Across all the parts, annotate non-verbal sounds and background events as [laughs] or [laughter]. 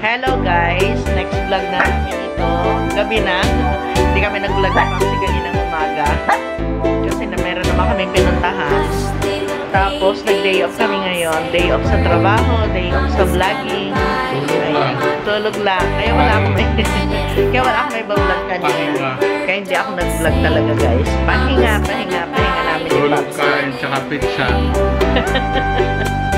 Hello guys, next vlog na namin ito. Gabi na. Hindi kami nag-vlog na kasi kaninang umaga. Kasi na meron naman kami pinuntahan. Tapos nag-day off kami ngayon. Day off sa trabaho, day off sa vlogging. Ayan, tulog lang. Kaya wala akong may [laughs] Kaya wala akong may vlog kanina. Kaya hindi ako nag-vlog talaga guys. Pahinga, pahinga, pahinga Tulog kain, tsaka pizza.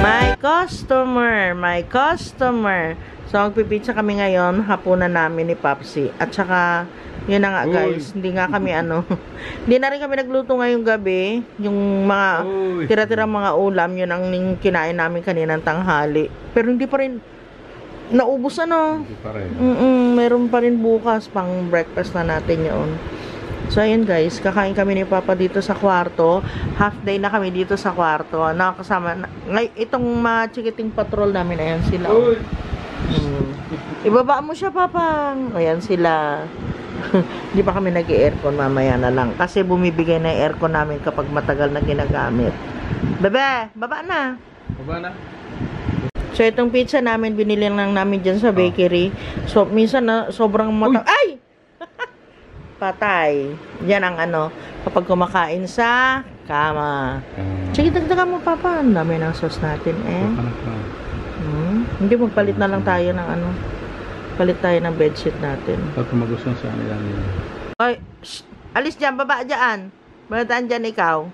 My customer, my customer. So, magpipitsa kami ngayon, hapunan namin ni Papsi. At saka, yun na nga Uy. guys, hindi nga kami ano, [laughs] hindi na rin kami nagluto ngayong gabi. Yung mga tira-tira mga ulam, yun ang kinain namin kaninang tanghali. Pero hindi pa rin, naubos ano. Hindi pa rin. Mm meron pa rin bukas pang breakfast na natin yun. So, ayun guys, kakain kami ni Papa dito sa kwarto. Half day na kami dito sa kwarto. Nakakasama, na, ngay, itong mga chikiting patrol namin, ayan sila. oh. Uy! Mm. Ibaba mo siya, Papa. Ayan sila. [laughs] Hindi pa kami nag-aircon mamaya na lang. Kasi bumibigay na aircon namin kapag matagal na ginagamit. Bebe, baba na. Baba na. So, itong pizza namin, binili lang namin dyan sa bakery. So, minsan na sobrang mata... Ay! Patay. Yan ang ano, kapag kumakain sa kama. Um, Sige, dagdagan mo, Papa. Ang dami ng sauce natin, eh. Na. Hmm. Hindi, magpalit na lang tayo ng ano. Palit tayo ng bedsheet natin. Pag magustuhan sa kanila nila. Ay, shh, alis dyan, baba dyan. Banataan dyan ikaw.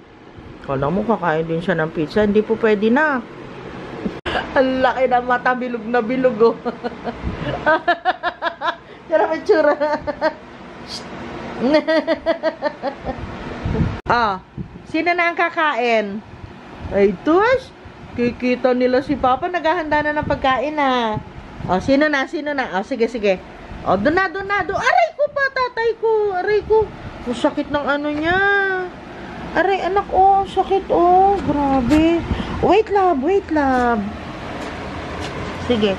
Kala mo kakain din siya ng pizza. Hindi po pwede na. [laughs] Ang laki ng mata, bilog na bilog, oh. [laughs] Yan ang itsura. [laughs] [laughs] Ah, sino na ang kakain? Ay, tuwas. Kikita nila si Papa, naghahanda na ng pagkain na. O, sino na, sino na? O, sige, sige. O, doon na, doon na, doon. Aray ko pa, tatay ko. Aray ko. Ang sakit ng ano niya. Aray, anak, oh, sakit, oh. Grabe. Wait, love, wait, love. Sige.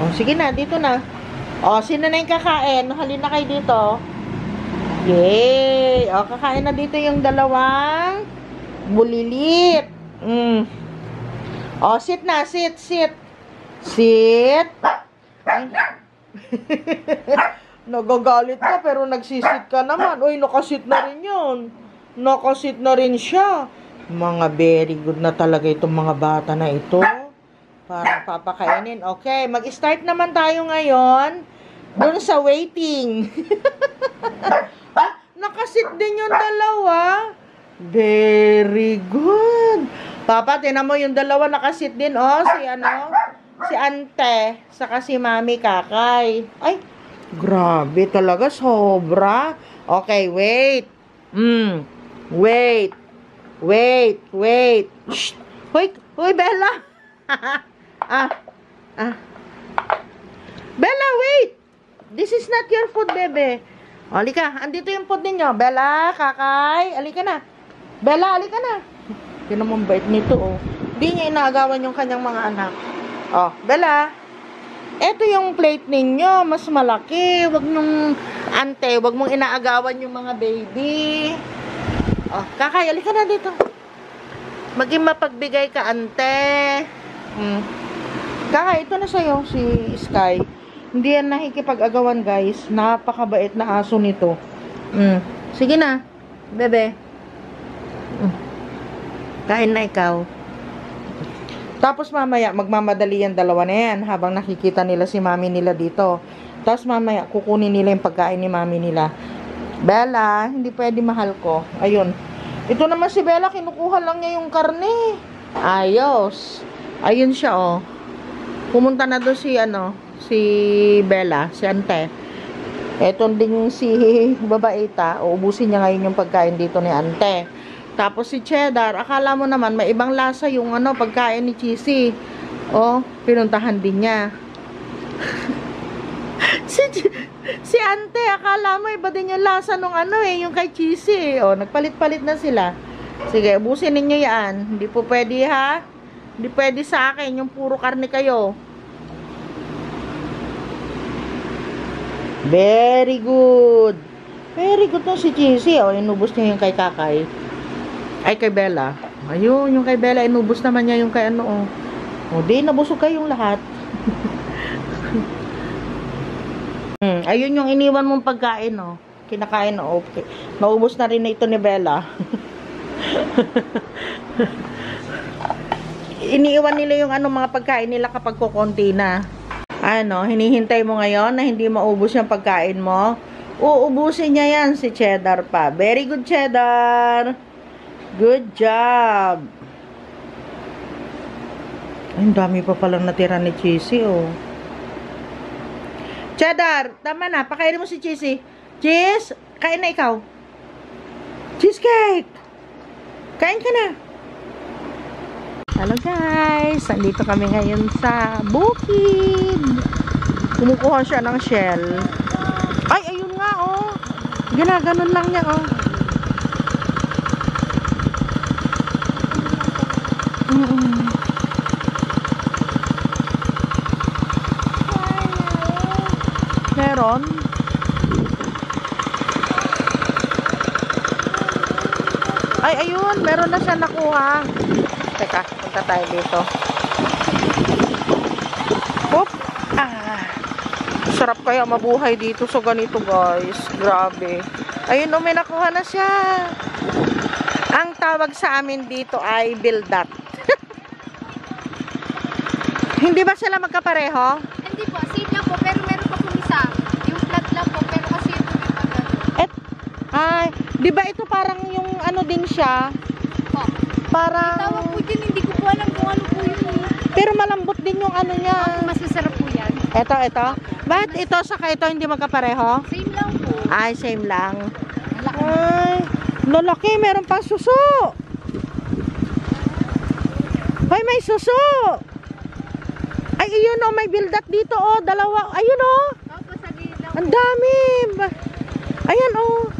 O, sige na, dito na. O, sino na yung kakain? Halina kayo dito. Yay! O, kakain na dito yung dalawang bulilit. Mm. O, sit na, sit, sit. Sit. [laughs] Nagagalit ka pero nagsisit ka naman. Uy, nakasit na rin yun. Nakasit na rin siya. Mga very good na talaga itong mga bata na ito. Para papakainin. Okay, mag-start naman tayo ngayon. Doon sa waiting. [laughs] nakasit din yung dalawa. Very good. Papa, tinan mo yung dalawa nakasit din, oh. Si ano? Si Ante. Saka si Mami Kakay. Ay, grabe talaga. Sobra. Okay, wait. Mm. Wait. Wait. Wait. Shh. Hoy, hoy, Bella. [laughs] ah. Ah. Bella, wait. This is not your food, bebe. Alika, andito yung food ninyo. Bella, kakay, alika na. Bella, alika na. Yun naman bait nito, oh. Hindi niya inaagawan yung kanyang mga anak. Oh, Bella. Ito yung plate ninyo, mas malaki. Wag nung ante, wag mong inaagawan yung mga baby. Oh, kakay, alika na dito. Maging mapagbigay ka, ante. Hmm. Kakay, ito na sa'yo, si Sky. Hindi yan nakikipag-agawan, guys. Napakabait na aso nito. Mm. Sige na, bebe. Mm. Kain na ikaw. Tapos mamaya, magmamadali yan dalawa na yan habang nakikita nila si mami nila dito. Tapos mamaya, kukunin nila yung pagkain ni mami nila. Bella, hindi pwede mahal ko. Ayun. Ito naman si Bella, kinukuha lang niya yung karne. Ayos. Ayun siya, oh. Pumunta na doon si, ano, si Bella, si Ante. Eto ding si [laughs] babaita, uubusin niya ngayon yung pagkain dito ni Ante. Tapos si Cheddar, akala mo naman may ibang lasa yung ano pagkain ni Cheesy. Oh, pinuntahan din niya. [laughs] si si Ante, akala mo iba din yung lasa nung ano eh, yung kay Cheesy. Oh, nagpalit-palit na sila. Sige, ubusin ninyo yan. Hindi po pwede ha. Hindi pwede sa akin yung puro karne kayo. Very good. Very good na si Cheesy. O, inubos niya yung kay Kakay. Ay, kay Bella. Ayun, yung kay Bella, inubos naman niya yung kay ano, oh. O, di, nabusog kayong lahat. [laughs] Hmm, ayun yung iniwan mong pagkain, no? Kinakain, no? Okay. Naubos na rin na ito ni Bella. [laughs] Iniiwan nila yung ano mga pagkain nila kapag kukonti na. Ano, hinihintay mo ngayon na hindi maubos yung pagkain mo? Uubusin niya yan si Cheddar pa. Very good, Cheddar. Good job. Ay, dami pa palang natira ni Cheesy, oh. Cheddar, tama na. Pakainin mo si Cheesy. Cheese, kain na ikaw. Cheesecake. Kain ka na. Hello guys, nandito kami ngayon sa bukid. Kumukuha siya ng shell. Ay, ayun nga oh. Ginaganon lang niya oh. Mm-mm. Meron. Ay, ayun. Meron na siya nakuha. Teka, punta tayo dito. Hop! Ah! Sarap kaya mabuhay dito sa ganito, guys. Grabe. Ayun, may nakuha na siya. Ang tawag sa amin dito ay bildat. [laughs] Hindi ba sila magkapareho? Hindi po, same lang po, pero meron pa po isa. Yung flat lang po, pero kasi ito pagano. Et, ay, di ba ito parang yung ano din siya? Parang, Tawag po dyan, hindi ko po alam kung ano po yun. pero malambot din yung ano niya. Ako mas masarap po yan. Ito, ito. Bakit ito saka ito hindi magkapareho? Same lang po. Ay, same lang. Malaki. Ay, lalaki, meron pa suso. Hoy, may suso. Ay, ayun oh, may bildat dito oh, dalawa. Ayun oh. Opo, lang Ang dami. Ayan oh.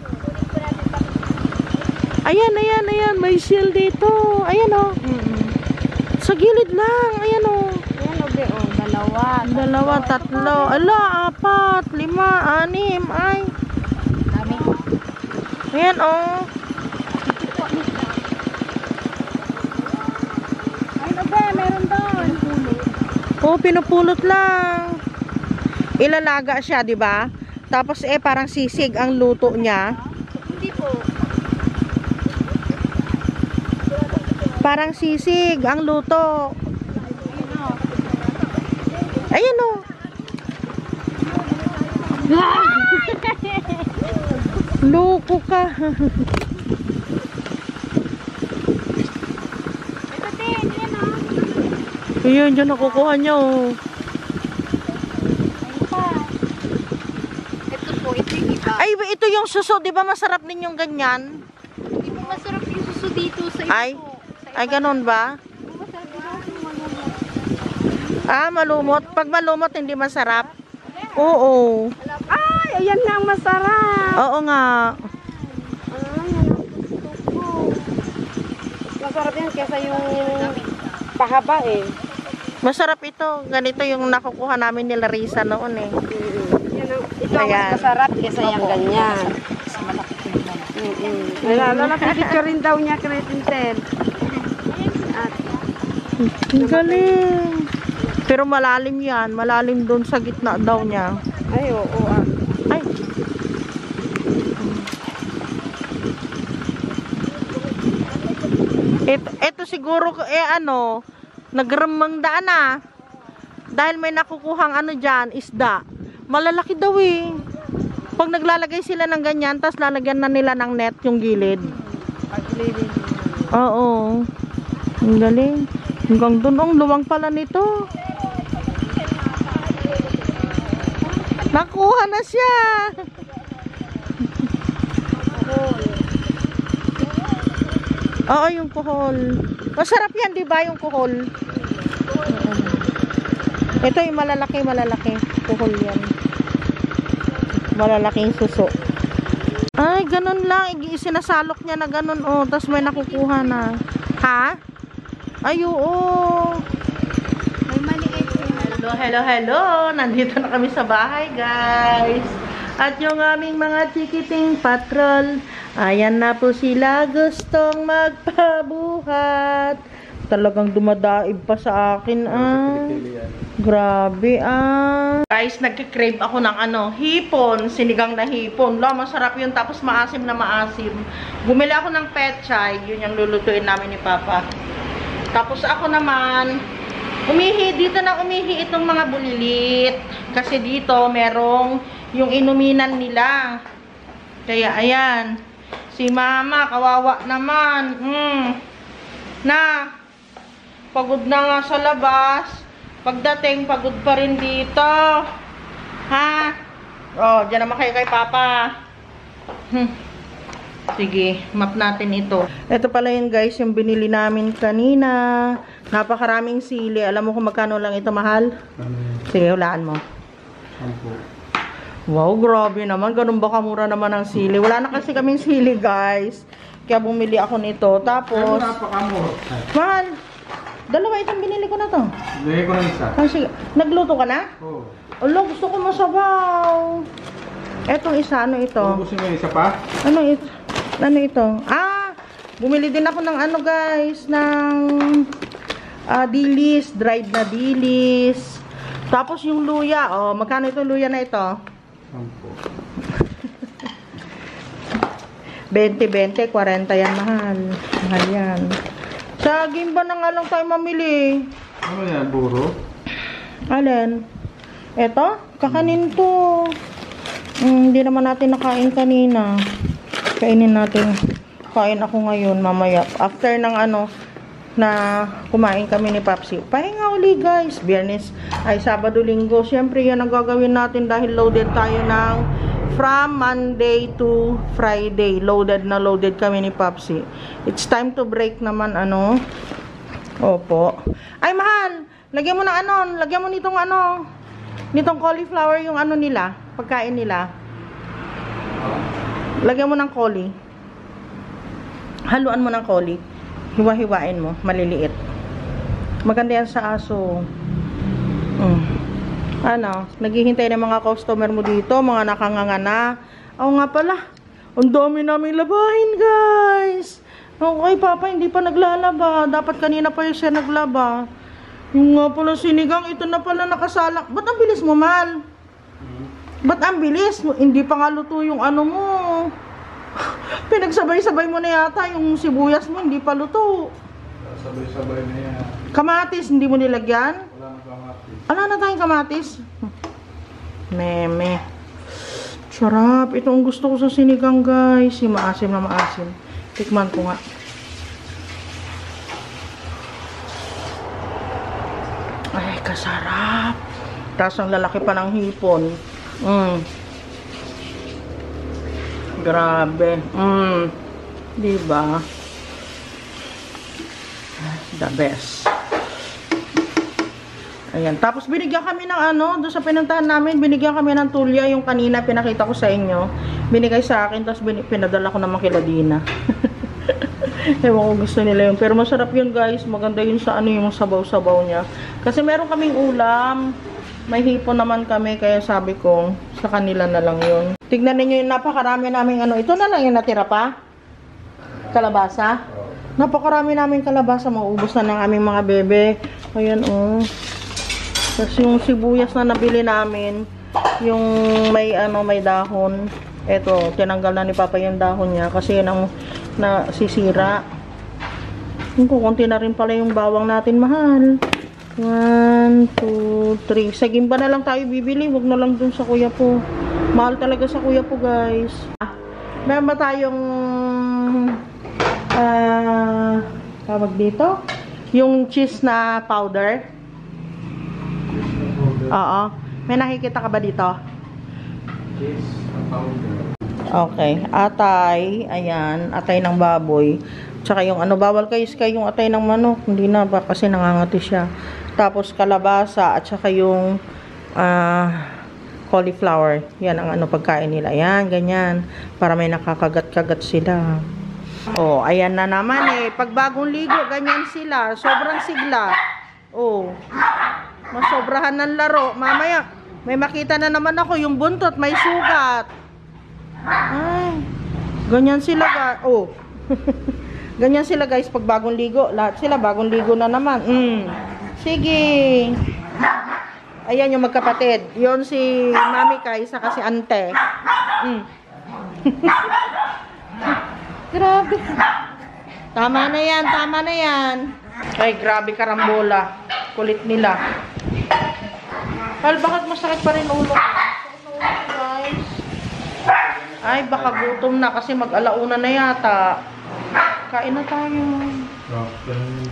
Ayan, ayan, ayan. May shell dito. Ayan oh. Sa gilid lang. Ayan oh. Yan o, be, oh, dalawa. Dalawa, tatlo. Ala, apat, lima, anim. Ay. Dami. Ayan oh. Ay, no, be, meron doon. Oh, pinupulot lang. Ilalaga siya, 'di ba? Tapos eh parang sisig ang luto niya. Hindi po. Parang sisig ang luto. Ayun o. Oh. [laughs] Loko ka. Ito din, yan o. Ayun, dyan nakukuha niya oh. Ito ito iba. Ay, ito yung suso, 'di ba masarap din yung ganyan? Po masarap yung suso dito sa iba Ay, Ay, ganun ba? Ah, malumot. Pag malumot, hindi masarap. Oo. Ay, ayan na ang masarap. Oo nga. Masarap yan kesa yung pahaba eh. Masarap ito. Ganito yung nakukuha namin ni Larissa noon eh. Ito ang mas masarap kesa yung ganyan. Mm-mm. Lalapit rin daw niya, Cretintel. Ang galing. Pero malalim yan. Malalim doon sa gitna daw niya. ay, oo, ah. Ay. Ito, ito siguro, eh ano, nagramang daan na. Dahil may nakukuhang ano dyan, isda. Malalaki daw eh. Pag naglalagay sila ng ganyan, tas lalagyan na nila ng net yung gilid. Oo. Ang galing. Hanggang doon, ang luwang pala nito. Nakuha na siya. [laughs] Oo, yung kuhol. Masarap yan, di ba, yung kuhol? Ito yung malalaki, malalaki. Kuhol yan. Malalaking suso. Ay, ganun lang. Sinasalok niya na ganun, oh. Tapos may nakukuha na. Ha? Ay, oo. May maliit. Hello, hello, hello. Nandito na kami sa bahay, guys. At yung aming mga chikiting patrol, ayan na po sila gustong magpabuhat. Talagang dumadaib pa sa akin, ah. Grabe, ah. Guys, nagkikrave ako ng ano, hipon, sinigang na hipon. La, masarap yun, tapos maasim na maasim. Bumili ako ng pechay, yun yung lulutuin namin ni Papa. Tapos ako naman, umihi, dito na umihi itong mga bulilit. Kasi dito, merong yung inuminan nila. Kaya, ayan. Si Mama, kawawa naman. Hmm. Na, pagod na nga sa labas. Pagdating, pagod pa rin dito. Ha? Oh, dyan naman kayo kay Papa. Hmm. Sige, map natin ito. Ito pala yun guys, yung binili namin kanina. Napakaraming sili. Alam mo kung magkano lang ito mahal? Ano? Sige, hulaan mo. Wow, grabe naman. Ganun ba kamura naman ang sili? Wala na kasi kaming sili, guys. Kaya bumili ako nito. Ano Tapos, napakamura? mahal. Dalawa itong binili ko na to. Lagay ko ng isa. Ah, sige. Nagluto ka na? Oo. Alo, gusto ko masabaw. Etong isa, ano ito? Ubusin mo yung isa pa? Ano ito? Ano ito? Ah, bumili din ako ng ano guys, ng ah, dilis, dried na dilis. Tapos yung luya, oh, magkano itong luya na ito? Sampo. 20, 20, 40 yan mahal. Mahal yan. Sa Gimba na nga lang tayo mamili. Ano yan? Buro? Alin? Eto? Kakanin to. Mm, Hindi naman natin nakain kanina. Kainin natin. Kain ako ngayon mamaya. After ng ano, na kumain kami ni Papsi. Pahinga uli guys. Biyernes ay Sabado Linggo. Siyempre yan ang gagawin natin dahil loaded tayo ng from Monday to Friday. Loaded na loaded kami ni Papsi. It's time to break naman ano. Opo. Ay, mahal. Lagyan mo ng ano, lagyan mo nitong ano, nitong cauliflower yung ano nila, pagkain nila. Lagyan mo ng cauli. Haluan mo ng cauli. Hiwa-hiwain mo, maliliit. Maganda yan sa aso. Mm. Ano, naghihintay ng mga customer mo dito, mga nakanganga na. Oo nga pala, ang dami namin labahin, guys. Okay, Papa, hindi pa naglalaba. Dapat kanina pa yung siya naglaba. Yung nga pala sinigang, ito na pala nakasalang. Ba't ang bilis mo, Mal? Ba't ang bilis? Hindi pa nga luto yung ano mo. Pinagsabay-sabay mo na yata yung sibuyas mo, hindi pa luto. Sabay-sabay na yan. Kamatis, hindi mo nilagyan? Wala nang kamatis. Wala na tayong kamatis. Meme. Sarap. Ito ang gusto ko sa sinigang, guys. Yung maasim na maasim. Tikman ko nga. Ay, kasarap. Tapos ang lalaki pa ng hipon. Mm. Grabe. Mm. Diba? The best. Ayan. Tapos binigyan kami ng ano, doon sa pinuntahan namin, binigyan kami ng tulya yung kanina pinakita ko sa inyo. Binigay sa akin, tapos bin- pinadala ko naman kila Dina. [laughs] Ewan ko gusto nila yun. Pero masarap yun guys. Maganda yun sa ano yung sabaw-sabaw niya. Kasi meron kaming ulam. May hipon naman kami. Kaya sabi ko, sa kanila na lang yun. Tignan ninyo yung napakarami namin ano. Ito na lang yung natira pa. Kalabasa. Napakarami namin kalabasa. Maubos na ng aming mga bebe. Ayan oh. Tapos yung sibuyas na nabili namin, yung may ano may dahon. Eto, tinanggal na ni Papa yung dahon niya kasi yun ang nasisira. Yung kukunti na rin pala yung bawang natin, mahal. 1, 2, 3. Sa Gimba na lang tayo bibili. Huwag na lang dun sa kuya po. Mahal talaga sa kuya po, guys. Ah, meron ba tayong ah, tawag dito? Yung cheese na powder? Oo. May nakikita ka ba dito? Cheese, powder. Okay. Atay. Ayan. Atay ng baboy. Tsaka yung ano, bawal kayo kay yung atay ng manok. Hindi na ba kasi nangangati siya. Tapos kalabasa at saka yung ah, cauliflower. Yan ang ano pagkain nila. Yan, ganyan. Para may nakakagat-kagat sila. Oh, ayan na naman eh. Pag ligo, ganyan sila. Sobrang sigla. Oh. Masobrahan ng laro. Mamaya, may makita na naman ako yung buntot, may sugat. Ay, ganyan sila ga. Oh. [laughs] Ganyan sila guys pag ligo. Lahat sila bagong ligo na naman. Mm. Sige. Ayan yung magkapatid. Yon si Mami Kai sa kasi ante. Mm. [laughs] grabe. Tama na yan, tama na yan. Ay, grabe karambola. Kulit nila. Hal, bakit masakit pa rin ulo guys. Ay, baka gutom na kasi mag-alauna na yata. Kain na tayo.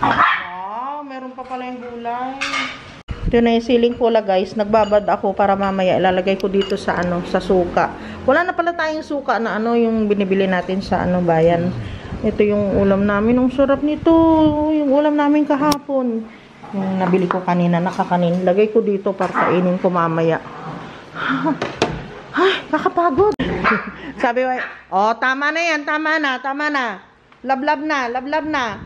Wow, meron pa pala yung gulay. Ito na yung ceiling pula guys. Nagbabad ako para mamaya ilalagay ko dito sa ano, sa suka. Wala na pala tayong suka na ano yung binibili natin sa ano bayan. Ito yung ulam namin. Ang sarap nito. Yung ulam namin kahapon. Yung nabili ko kanina, nakakanin. Lagay ko dito para kainin ko mamaya. Ay, nakapagod. [laughs] Sabi ko, oh, tama na yan, tama na, tama na. Lablab na, lablab na.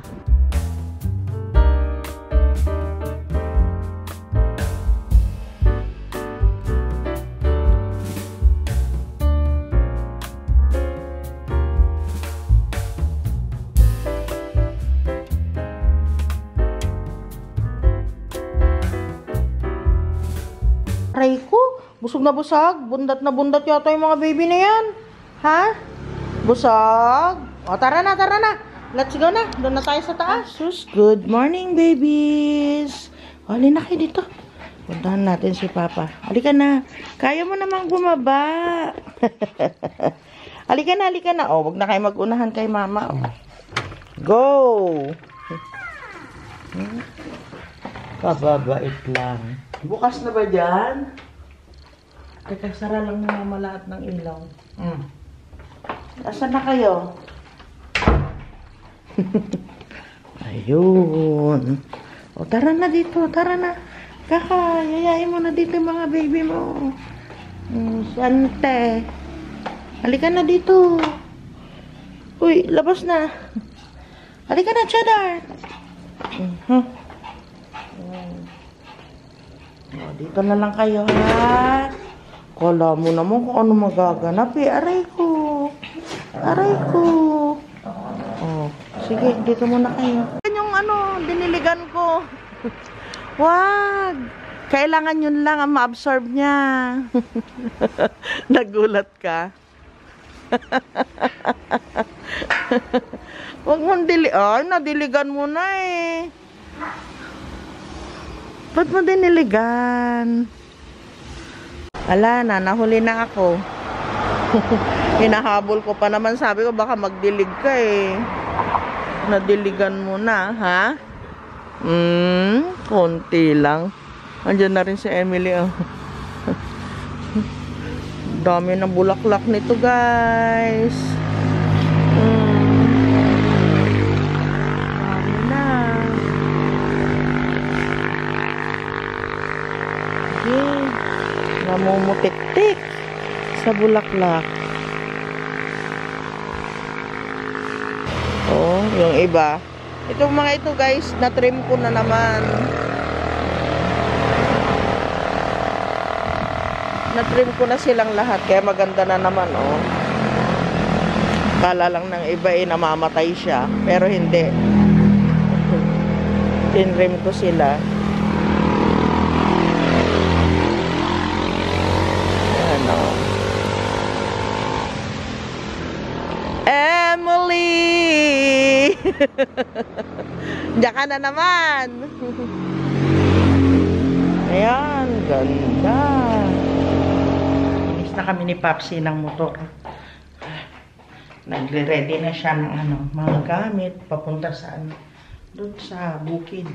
Busog na busog. Bundat na bundat yata yung mga baby na yan. Ha? Busog. O, tara na, tara na. Let's go na. Doon na tayo sa taas. Sus, good morning, babies. O, halina kayo dito. Puntahan natin si Papa. Halika na. Kaya mo namang bumaba. [laughs] halika na, halika na. O, wag na kayo magunahan kay Mama. O. Go! Kababait lang. Bukas na ba dyan? Teka, sara lang na mama lahat ng ilaw. Mm. Asan na kayo? [laughs] Ayun. O, tara na dito, tara na. Kaka, yayain mo na dito yung mga baby mo. Mm, sante. Halika na dito. Uy, labas na. Halika na, Cheddar. Mhm. O, dito na lang kayo, ha? Kala mo naman kung ano magaganap, eh. Aray ko. Aray ko. Oh, sige, dito muna kayo. Yan yung ano, diniligan ko. [laughs] Wag. Kailangan yun lang ang ma-absorb niya. [laughs] Nagulat ka. [laughs] Huwag mong dili... Ay, nadiligan mo na eh. Ba't mo diniligan? Ala na, nahuli na ako. [laughs] Hinahabol ko pa naman. Sabi ko, baka magdilig ka eh. Nadiligan mo na, ha? Hmm, konti lang. Andiyan na rin si Emily. Oh. [laughs] Dami ng bulaklak nito, guys. Namumutik-tik sa bulaklak. Oh, yung iba. Itong mga ito guys, na-trim ko na naman. Na-trim ko na silang lahat, kaya maganda na naman, oh. Kala lang ng iba eh, namamatay siya. Pero hindi. Tinrim ko sila. Ano? Emily! [laughs] Diyan na naman. [laughs] Ayan, ganda. Inis na kami ni Papsi ng motor. Nagre-ready na siya ng ano, mga gamit papunta sa ano, doon sa bukid.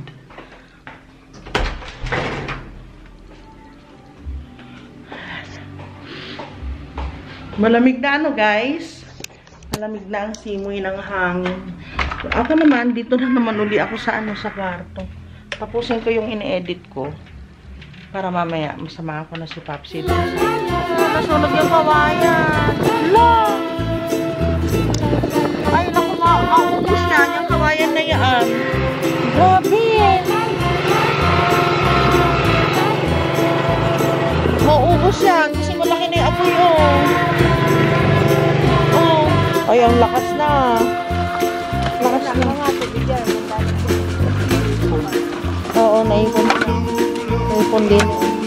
Malamig na ano guys. Malamig na ang simoy ng hangin. Ako naman, dito na naman uli ako sa ano sa kwarto. Tapusin ko yung in-edit ko. Para mamaya, masama ako na si Papsi. Nasunog yung kawayan. Long! Ay, naku, ma maubos na yung kawayan na yan. Grabe. Maubos yan kasi malaki na yung apoy oh. Oh. Ay, ang lakas na. Lakas naipon na. Naipon din.